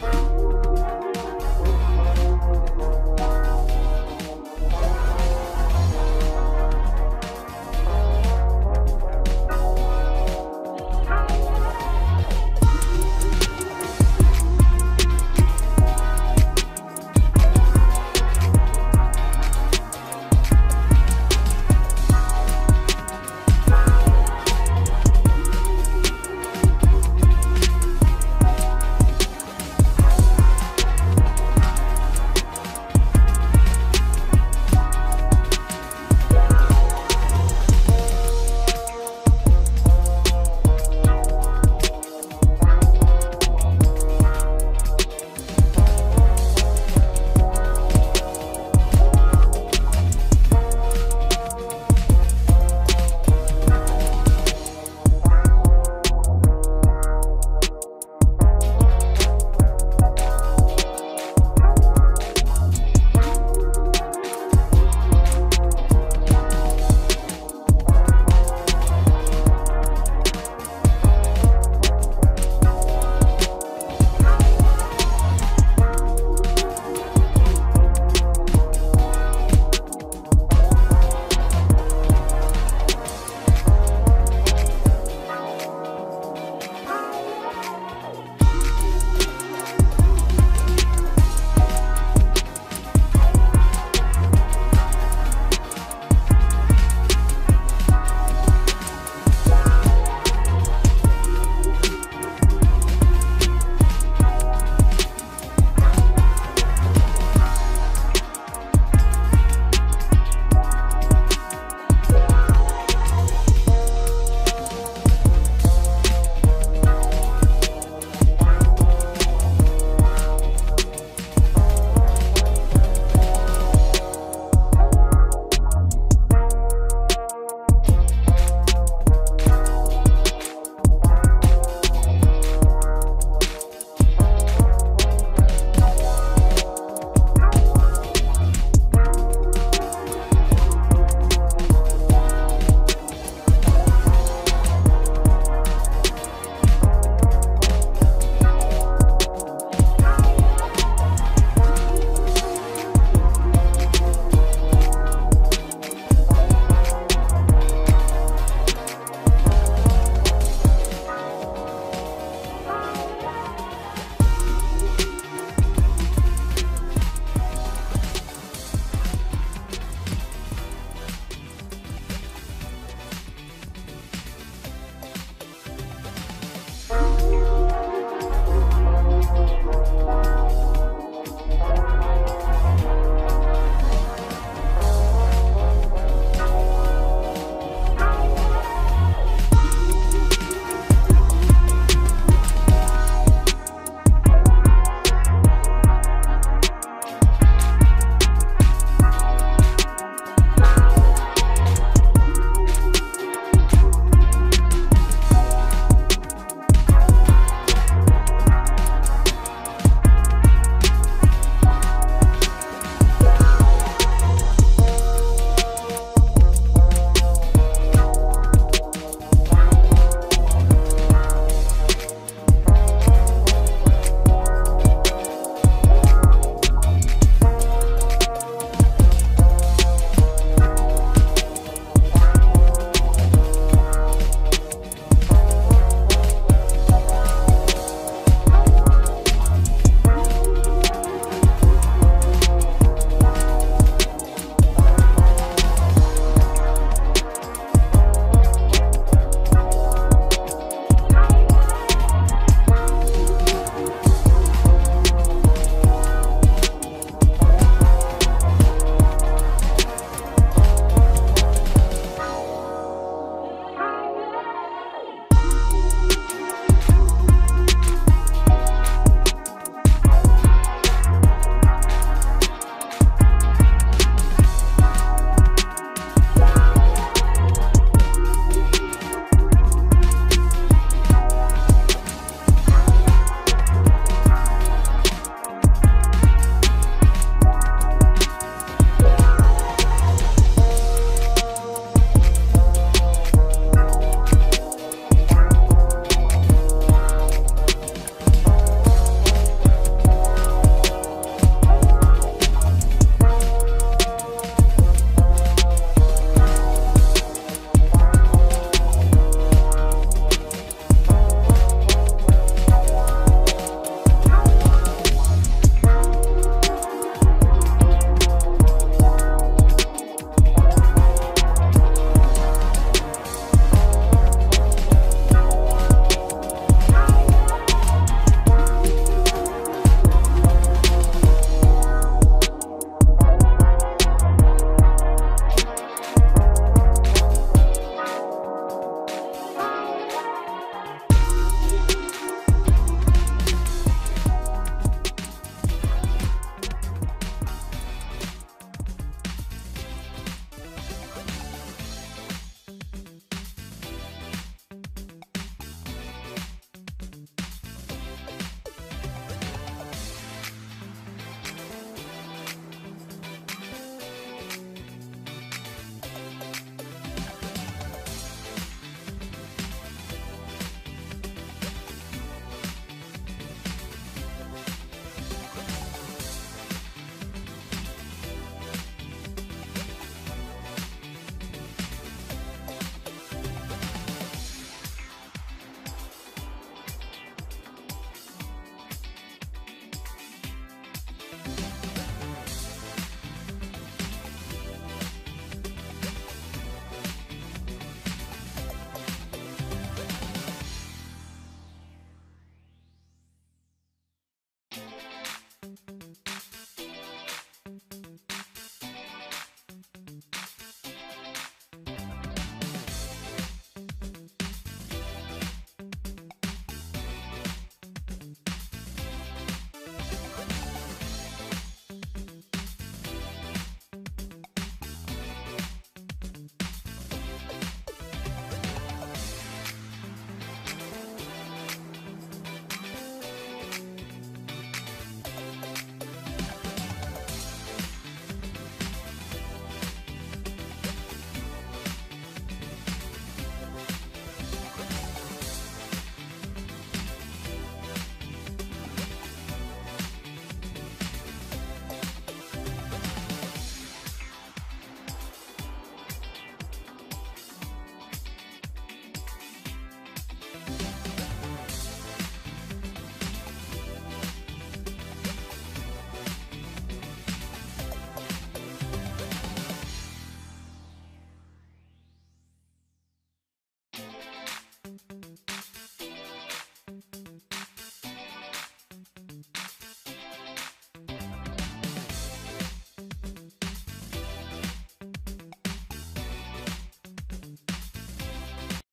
Bye.